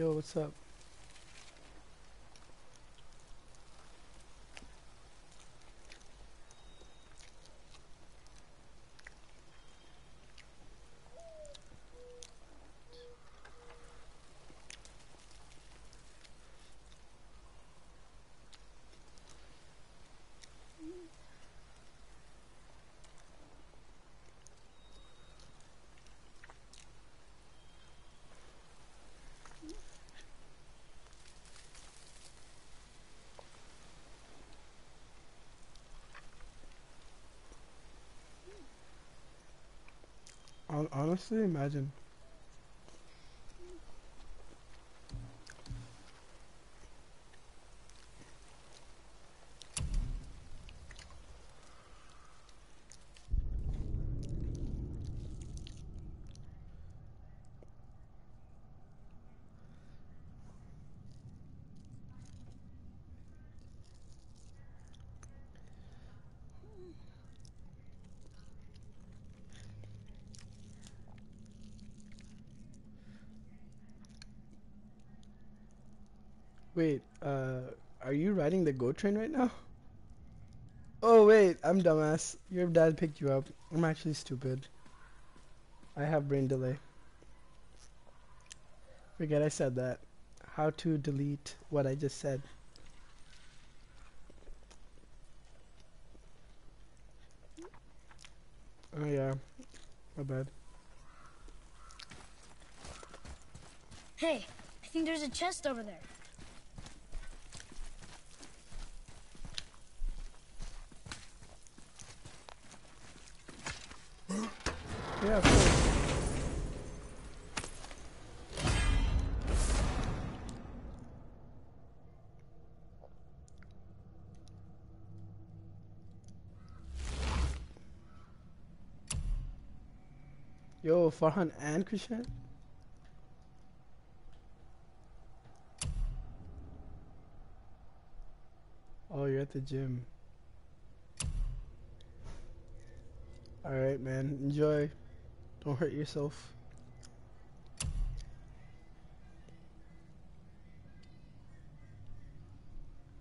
Yo, what's up? Hon- Honestly, imagine. Wait, uh, are you riding the GO train right now? Oh wait, I'm dumbass. Your dad picked you up. I'm actually stupid. I have brain delay. Forget I said that. How to delete what I just said. Oh yeah, my bad. Hey, I think there's a chest over there. Yeah, of course. Yo, Farhan and Krishan? Oh, you're at the gym. Alright, man. Enjoy. Don't hurt yourself.